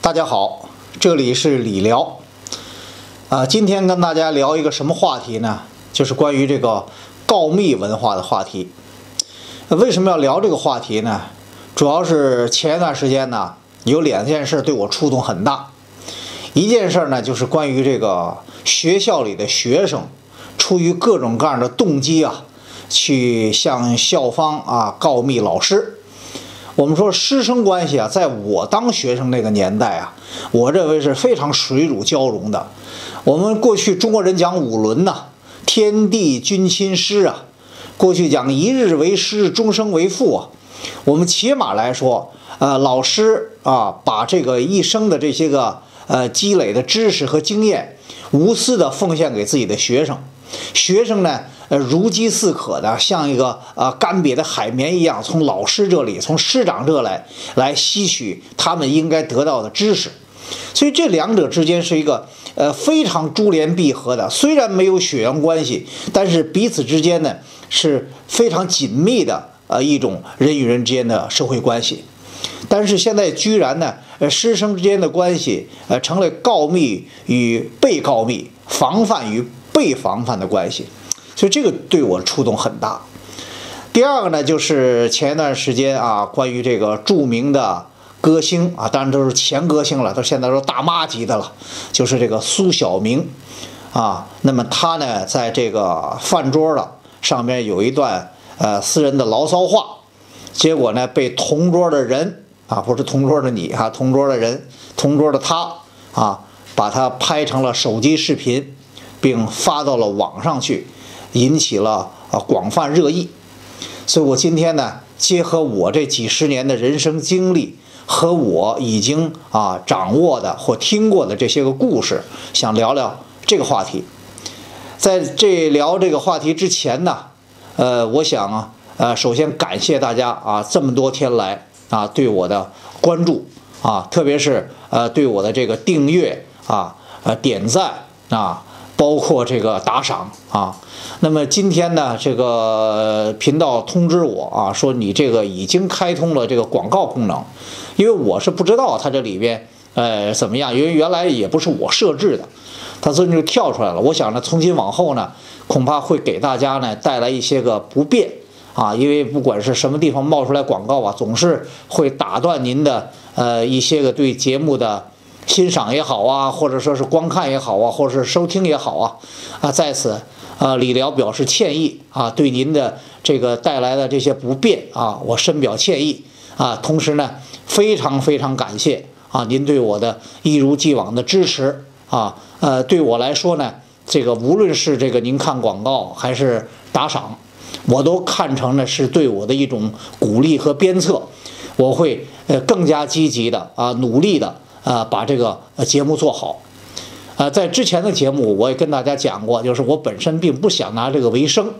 大家好，这里是理疗。啊，今天跟大家聊一个什么话题呢？就是关于这个告密文化的话题。为什么要聊这个话题呢？主要是前一段时间呢，有两件事对我触动很大。一件事儿呢，就是关于这个学校里的学生，出于各种各样的动机啊，去向校方啊告密老师。我们说师生关系啊，在我当学生那个年代啊，我认为是非常水乳交融的。我们过去中国人讲五伦呐，天地君亲师啊，过去讲一日为师，终生为父啊。我们起码来说，呃，老师啊，把这个一生的这些个呃积累的知识和经验，无私的奉献给自己的学生。学生呢，呃，如饥似渴的，像一个呃干瘪的海绵一样，从老师这里，从师长这来来吸取他们应该得到的知识。所以这两者之间是一个。呃，非常珠联璧合的，虽然没有血缘关系，但是彼此之间呢是非常紧密的呃一种人与人之间的社会关系。但是现在居然呢，呃师生之间的关系呃成了告密与被告密、防范与被防范的关系，所以这个对我触动很大。第二个呢，就是前一段时间啊，关于这个著名的。歌星啊，当然都是前歌星了，都现在都大妈级的了。就是这个苏小明，啊，那么他呢，在这个饭桌了上面有一段呃私人的牢骚话，结果呢被同桌的人啊，不是同桌的你哈，同桌的人，同桌的他啊，把他拍成了手机视频，并发到了网上去，引起了啊广泛热议。所以我今天呢，结合我这几十年的人生经历。和我已经啊掌握的或听过的这些个故事，想聊聊这个话题。在这聊这个话题之前呢，呃，我想啊，呃，首先感谢大家啊这么多天来啊对我的关注啊，特别是呃对我的这个订阅啊、呃点赞啊，包括这个打赏啊。那么今天呢，这个频道通知我啊，说你这个已经开通了这个广告功能。因为我是不知道它这里边，呃，怎么样？因为原来也不是我设置的，它自动就跳出来了。我想呢，从今往后呢，恐怕会给大家呢带来一些个不便啊。因为不管是什么地方冒出来广告啊，总是会打断您的呃一些个对节目的欣赏也好啊，或者说是观看也好啊，或者是收听也好啊啊，在此啊，理疗表示歉意啊，对您的这个带来的这些不便啊，我深表歉意啊。同时呢。非常非常感谢啊！您对我的一如既往的支持啊，呃，对我来说呢，这个无论是这个您看广告还是打赏，我都看成呢是对我的一种鼓励和鞭策。我会呃更加积极的啊，努力的啊，把这个节目做好。啊，在之前的节目我也跟大家讲过，就是我本身并不想拿这个为生，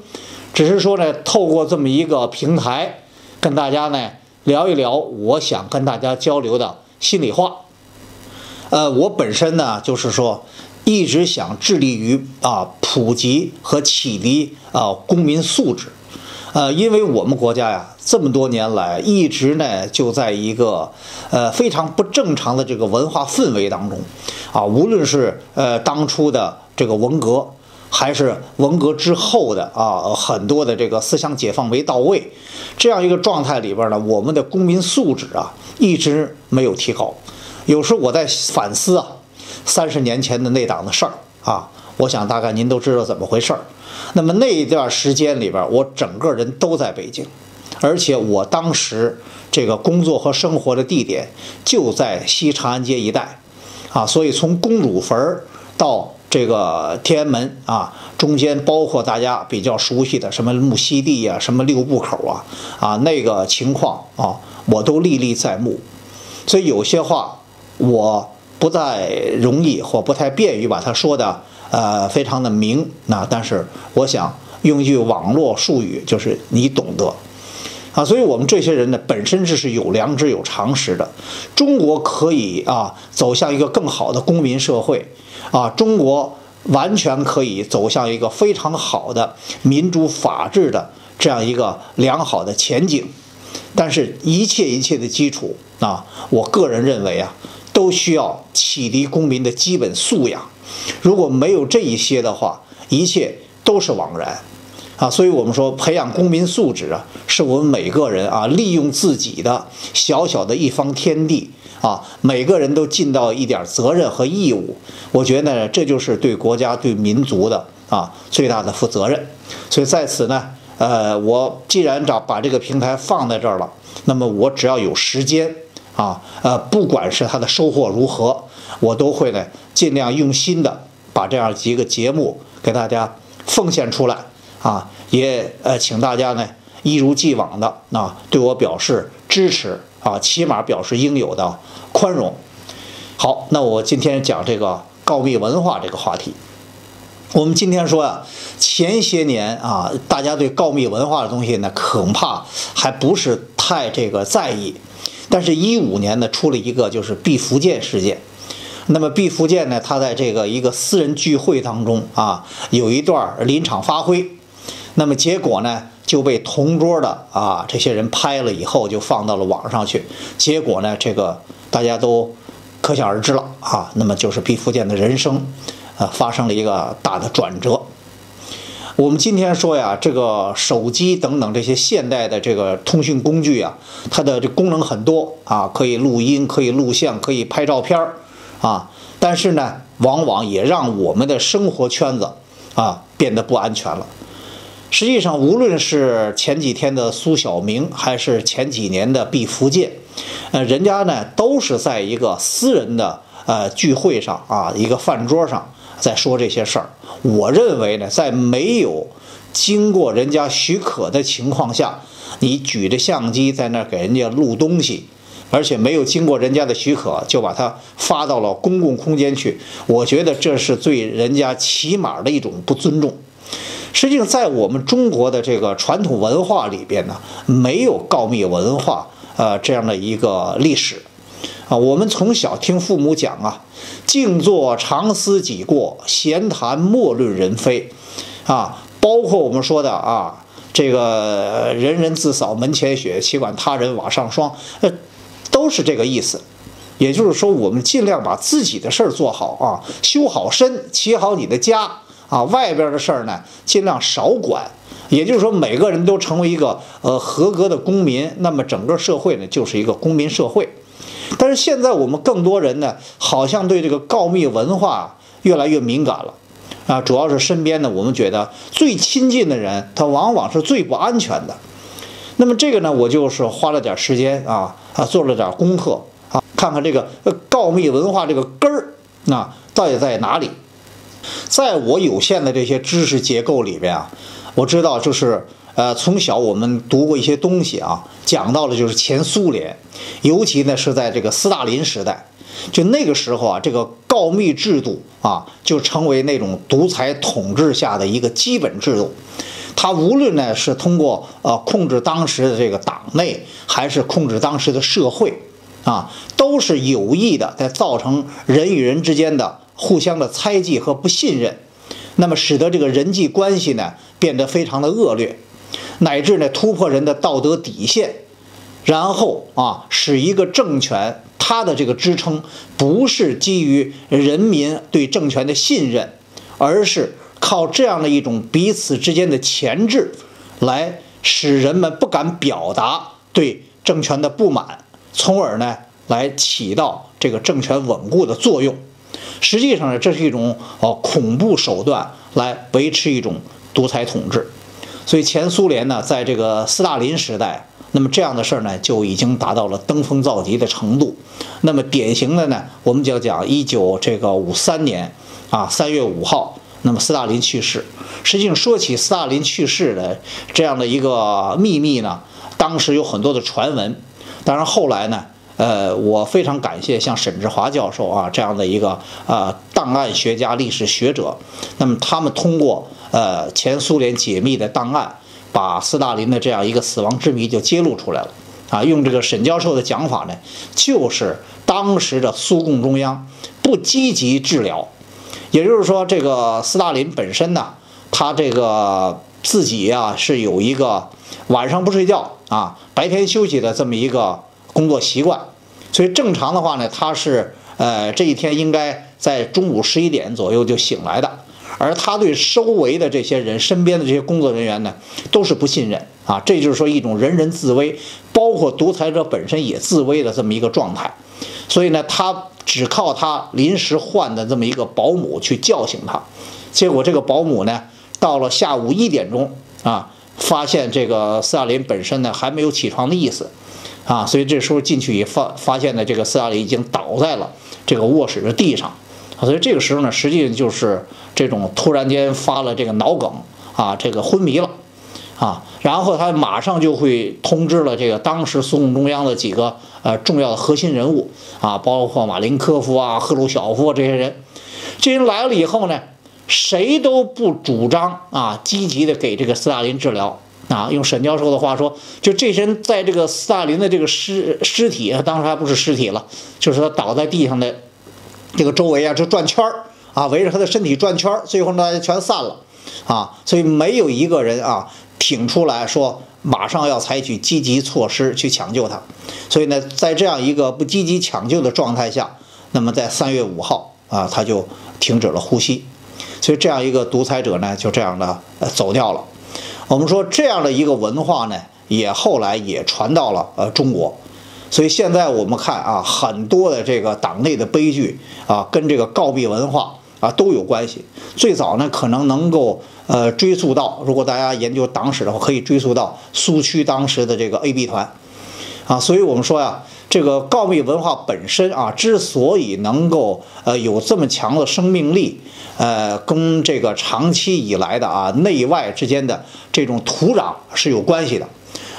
只是说呢，透过这么一个平台跟大家呢。聊一聊，我想跟大家交流的心里话。呃，我本身呢，就是说，一直想致力于啊普及和启迪啊公民素质。呃，因为我们国家呀，这么多年来一直呢就在一个呃非常不正常的这个文化氛围当中啊，无论是呃当初的这个文革。还是文革之后的啊，很多的这个思想解放没到位，这样一个状态里边呢，我们的公民素质啊一直没有提高。有时候我在反思啊，三十年前的那档子事儿啊，我想大概您都知道怎么回事儿。那么那一段时间里边，我整个人都在北京，而且我当时这个工作和生活的地点就在西长安街一带，啊，所以从公主坟到。这个天安门啊，中间包括大家比较熟悉的什么木樨地呀，什么六部口啊，啊那个情况啊，我都历历在目。所以有些话我不太容易或不太便于把它说的呃非常的明，那但是我想用一句网络术语，就是你懂得啊。所以我们这些人呢，本身就是有良知、有常识的。中国可以啊走向一个更好的公民社会。啊，中国完全可以走向一个非常好的民主法治的这样一个良好的前景。但是，一切一切的基础啊，我个人认为啊，都需要启迪公民的基本素养。如果没有这一些的话，一切都是枉然。啊，所以我们说培养公民素质啊，是我们每个人啊，利用自己的小小的一方天地啊，每个人都尽到一点责任和义务。我觉得，这就是对国家、对民族的啊最大的负责任。所以在此呢，呃，我既然找把这个平台放在这儿了，那么我只要有时间啊，呃，不管是它的收获如何，我都会呢尽量用心的把这样几个节目给大家奉献出来。啊，也呃，请大家呢一如既往的啊对我表示支持啊，起码表示应有的宽容。好，那我今天讲这个告密文化这个话题。我们今天说啊，前些年啊，大家对告密文化的东西呢，恐怕还不是太这个在意。但是，一五年呢，出了一个就是毕福剑事件。那么毕福剑呢，他在这个一个私人聚会当中啊，有一段临场发挥。那么结果呢，就被同桌的啊这些人拍了以后，就放到了网上去。结果呢，这个大家都可想而知了啊。那么就是毕福剑的人生，啊发生了一个大的转折。我们今天说呀，这个手机等等这些现代的这个通讯工具啊，它的这功能很多啊，可以录音，可以录像，可以拍照片儿啊。但是呢，往往也让我们的生活圈子啊变得不安全了。实际上，无论是前几天的苏小明，还是前几年的毕福剑，呃，人家呢都是在一个私人的呃聚会上啊，一个饭桌上在说这些事儿。我认为呢，在没有经过人家许可的情况下，你举着相机在那儿给人家录东西，而且没有经过人家的许可就把它发到了公共空间去，我觉得这是对人家起码的一种不尊重。实际上，在我们中国的这个传统文化里边呢，没有告密文化，呃，这样的一个历史，啊，我们从小听父母讲啊，静坐常思己过，闲谈莫论人非，啊，包括我们说的啊，这个人人自扫门前雪，岂管他人瓦上霜，呃，都是这个意思。也就是说，我们尽量把自己的事儿做好啊，修好身，起好你的家。啊，外边的事儿呢，尽量少管。也就是说，每个人都成为一个呃合格的公民，那么整个社会呢，就是一个公民社会。但是现在我们更多人呢，好像对这个告密文化越来越敏感了啊。主要是身边呢，我们觉得最亲近的人，他往往是最不安全的。那么这个呢，我就是花了点时间啊啊，做了点功课啊，看看这个告密文化这个根儿啊，到底在哪里。在我有限的这些知识结构里边啊，我知道就是呃，从小我们读过一些东西啊，讲到了就是前苏联，尤其呢是在这个斯大林时代，就那个时候啊，这个告密制度啊，就成为那种独裁统治下的一个基本制度。它无论呢是通过呃控制当时的这个党内，还是控制当时的社会啊，都是有意的在造成人与人之间的。互相的猜忌和不信任，那么使得这个人际关系呢变得非常的恶劣，乃至呢突破人的道德底线，然后啊使一个政权它的这个支撑不是基于人民对政权的信任，而是靠这样的一种彼此之间的钳制，来使人们不敢表达对政权的不满，从而呢来起到这个政权稳固的作用。实际上呢，这是一种哦恐怖手段来维持一种独裁统治，所以前苏联呢，在这个斯大林时代，那么这样的事儿呢就已经达到了登峰造极的程度。那么典型的呢，我们就要讲一九这个五三年啊三月五号，那么斯大林去世。实际上说起斯大林去世的这样的一个秘密呢，当时有很多的传闻，当然后来呢。呃，我非常感谢像沈志华教授啊这样的一个呃档案学家、历史学者，那么他们通过呃前苏联解密的档案，把斯大林的这样一个死亡之谜就揭露出来了啊。用这个沈教授的讲法呢，就是当时的苏共中央不积极治疗，也就是说，这个斯大林本身呢，他这个自己呀是有一个晚上不睡觉啊，白天休息的这么一个工作习惯，所以正常的话呢，他是呃这一天应该在中午十一点左右就醒来的。而他对周围的这些人、身边的这些工作人员呢，都是不信任啊，这就是说一种人人自危，包括独裁者本身也自危的这么一个状态。所以呢，他只靠他临时换的这么一个保姆去叫醒他，结果这个保姆呢，到了下午一点钟啊，发现这个斯大林本身呢还没有起床的意思啊，所以这时候进去以发发现呢，这个斯大林已经倒在了这个卧室的地上。所以这个时候呢，实际上就是这种突然间发了这个脑梗啊，这个昏迷了啊，然后他马上就会通知了这个当时苏共中央的几个呃重要的核心人物啊，包括马林科夫啊、赫鲁晓夫这些人。这人来了以后呢，谁都不主张啊积极的给这个斯大林治疗啊。用沈教授的话说，就这些人在这个斯大林的这个尸尸体，当时还不是尸体了，就是他倒在地上的。这个周围啊，就转圈儿啊，围着他的身体转圈儿，最后大家全散了，啊，所以没有一个人啊挺出来说马上要采取积极措施去抢救他。所以呢，在这样一个不积极抢救的状态下，那么在三月五号啊，他就停止了呼吸。所以这样一个独裁者呢，就这样的呃走掉了。我们说这样的一个文化呢，也后来也传到了呃中国。所以现在我们看啊，很多的这个党内的悲剧啊，跟这个告密文化啊都有关系。最早呢，可能能够呃追溯到，如果大家研究党史的话，可以追溯到苏区当时的这个 A B 团啊。所以我们说呀，这个告密文化本身啊，之所以能够呃有这么强的生命力，呃，跟这个长期以来的啊内外之间的这种土壤是有关系的。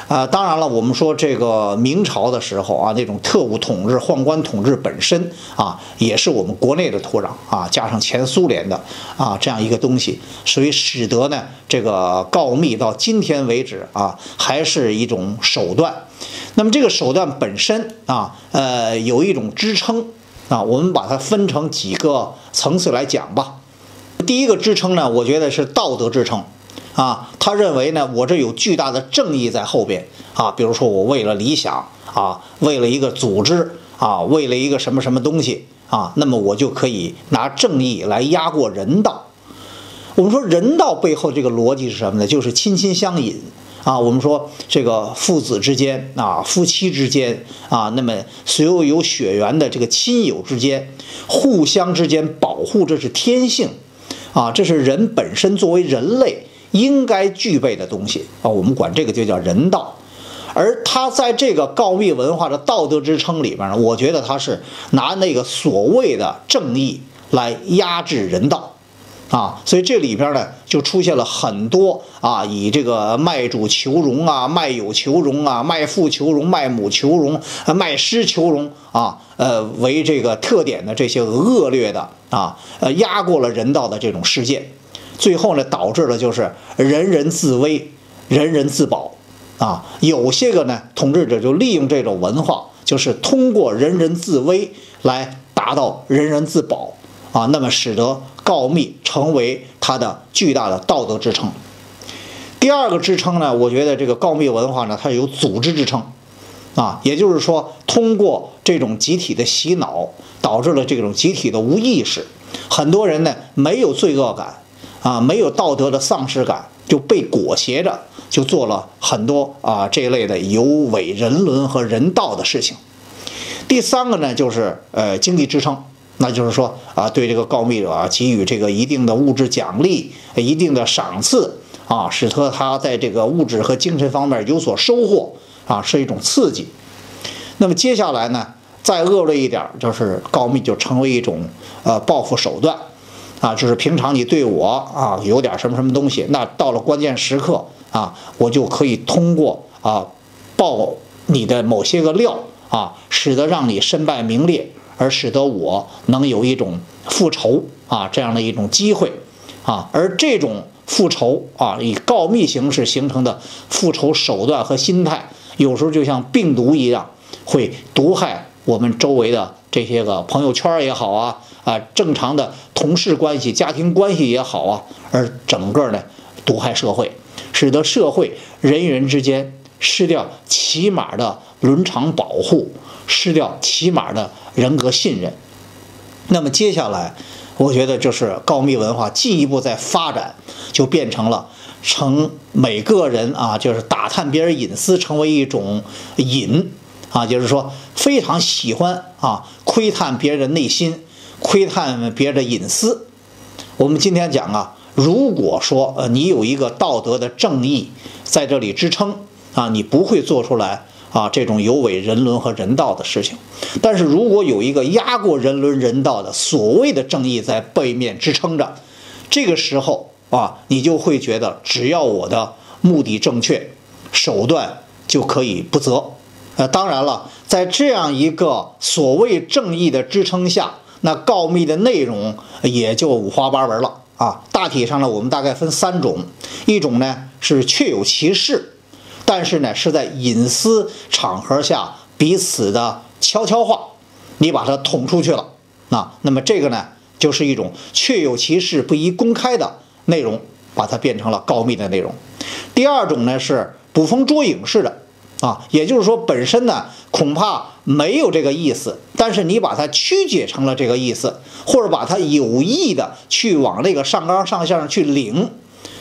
啊，当然了，我们说这个明朝的时候啊，那种特务统治、宦官统治本身啊，也是我们国内的土壤啊，加上前苏联的啊这样一个东西，所以使得呢，这个告密到今天为止啊，还是一种手段。那么这个手段本身啊，呃，有一种支撑啊，我们把它分成几个层次来讲吧。第一个支撑呢，我觉得是道德支撑。啊，他认为呢，我这有巨大的正义在后边啊，比如说我为了理想啊，为了一个组织啊，为了一个什么什么东西啊，那么我就可以拿正义来压过人道。我们说人道背后这个逻辑是什么呢？就是亲亲相隐啊。我们说这个父子之间啊，夫妻之间啊，那么所有有血缘的这个亲友之间，互相之间保护，这是天性啊，这是人本身作为人类。应该具备的东西啊，我们管这个就叫人道，而他在这个告密文化的道德支撑里边呢，我觉得他是拿那个所谓的正义来压制人道，啊，所以这里边呢就出现了很多啊，以这个卖主求荣啊、卖友求荣啊、卖父求荣、卖母求荣、卖师求荣啊，呃为这个特点的这些恶劣的啊，呃压过了人道的这种事件。最后呢，导致了就是人人自危，人人自保，啊，有些个呢，统治者就利用这种文化，就是通过人人自危来达到人人自保，啊，那么使得告密成为他的巨大的道德支撑。第二个支撑呢，我觉得这个告密文化呢，它有组织支撑，啊，也就是说，通过这种集体的洗脑，导致了这种集体的无意识，很多人呢没有罪恶感。啊，没有道德的丧失感，就被裹挟着，就做了很多啊这一类的有违人伦和人道的事情。第三个呢，就是呃经济支撑，那就是说啊，对这个告密者啊给予这个一定的物质奖励、一定的赏赐啊，使得他在这个物质和精神方面有所收获啊，是一种刺激。那么接下来呢，再恶劣一点，就是告密就成为一种呃报复手段。啊，就是平常你对我啊有点什么什么东西，那到了关键时刻啊，我就可以通过啊爆你的某些个料啊，使得让你身败名裂，而使得我能有一种复仇啊这样的一种机会啊，而这种复仇啊，以告密形式形成的复仇手段和心态，有时候就像病毒一样，会毒害我们周围的这些个朋友圈也好啊。啊，正常的同事关系、家庭关系也好啊，而整个呢毒害社会，使得社会人与人之间失掉起码的伦常保护，失掉起码的人格信任。那么接下来，我觉得就是告密文化进一步在发展，就变成了成每个人啊，就是打探别人隐私成为一种瘾啊，就是说非常喜欢啊窥探别人的内心，窥探别人的隐私。我们今天讲啊，如果说呃你有一个道德的正义在这里支撑啊，你不会做出来。啊，这种有违人伦和人道的事情，但是如果有一个压过人伦人道的所谓的正义在背面支撑着，这个时候啊，你就会觉得只要我的目的正确，手段就可以不择。呃，当然了，在这样一个所谓正义的支撑下，那告密的内容也就五花八门了啊。大体上呢，我们大概分三种，一种呢是确有其事。但是呢，是在隐私场合下彼此的悄悄话，你把它捅出去了啊，那么这个呢，就是一种确有其事不宜公开的内容，把它变成了告密的内容。第二种呢是捕风捉影式的啊，也就是说本身呢恐怕没有这个意思，但是你把它曲解成了这个意思，或者把它有意的去往那个上纲上线上去领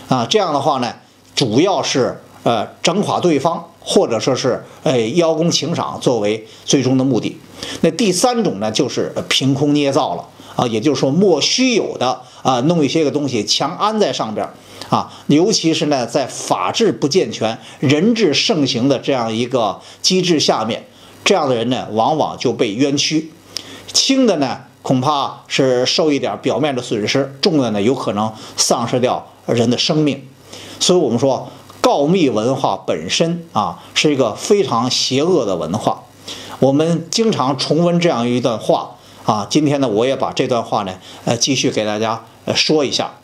啊，这样的话呢，主要是。呃，整垮对方，或者说是呃邀功请赏作为最终的目的。那第三种呢，就是凭空捏造了啊，也就是说莫须有的啊，弄一些个东西强安在上边啊。尤其是呢，在法治不健全、人治盛行的这样一个机制下面，这样的人呢，往往就被冤屈。轻的呢，恐怕是受一点表面的损失；重的呢，有可能丧失掉人的生命。所以我们说。告密文化本身啊是一个非常邪恶的文化，我们经常重温这样一段话啊。今天呢，我也把这段话呢，呃，继续给大家呃说一下。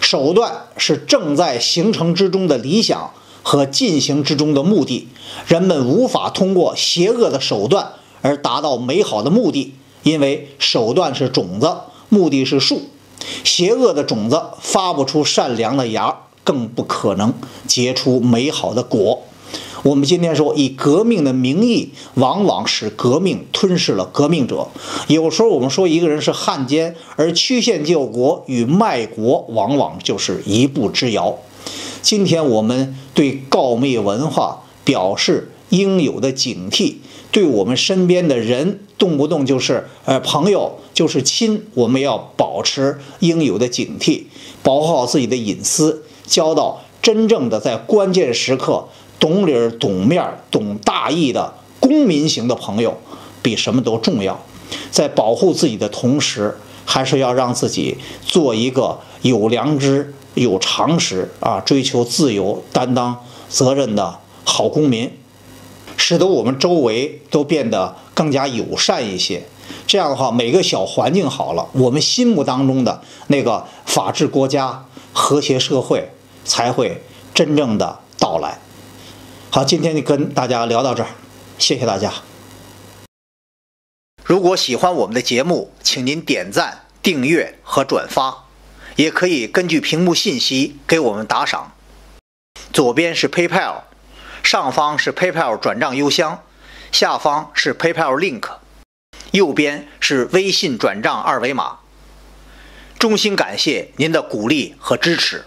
手段是正在形成之中的理想和进行之中的目的，人们无法通过邪恶的手段而达到美好的目的，因为手段是种子，目的是树，邪恶的种子发不出善良的芽。更不可能结出美好的果。我们今天说，以革命的名义，往往使革命吞噬了革命者。有时候我们说一个人是汉奸，而曲线救国与卖国往往就是一步之遥。今天我们对告密文化表示应有的警惕，对我们身边的人，动不动就是呃朋友，就是亲，我们要保持应有的警惕，保护好自己的隐私。交到真正的在关键时刻懂理儿、懂面儿、懂大义的公民型的朋友，比什么都重要。在保护自己的同时，还是要让自己做一个有良知、有常识啊，追求自由、担当责任的好公民，使得我们周围都变得更加友善一些。这样的话，每个小环境好了，我们心目当中的那个法治国家、和谐社会。才会真正的到来。好，今天就跟大家聊到这儿，谢谢大家。如果喜欢我们的节目，请您点赞、订阅和转发，也可以根据屏幕信息给我们打赏。左边是 PayPal，上方是 PayPal 转账邮箱，下方是 PayPal link，右边是微信转账二维码。衷心感谢您的鼓励和支持。